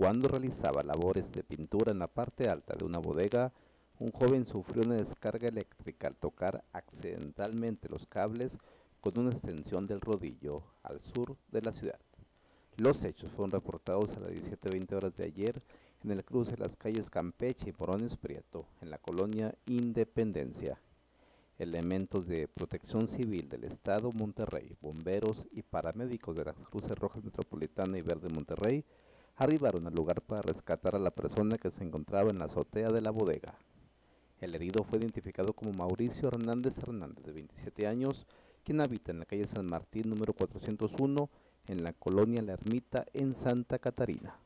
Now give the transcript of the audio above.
Cuando realizaba labores de pintura en la parte alta de una bodega, un joven sufrió una descarga eléctrica al tocar accidentalmente los cables con una extensión del rodillo al sur de la ciudad. Los hechos fueron reportados a las 17.20 horas de ayer en el cruce de las calles Campeche y Porones Prieto, en la colonia Independencia. Elementos de protección civil del Estado Monterrey, bomberos y paramédicos de las Cruces Rojas Metropolitana y Verde Monterrey arribaron al lugar para rescatar a la persona que se encontraba en la azotea de la bodega. El herido fue identificado como Mauricio Hernández Hernández, de 27 años, quien habita en la calle San Martín número 401, en la colonia La Ermita, en Santa Catarina.